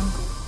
jungle.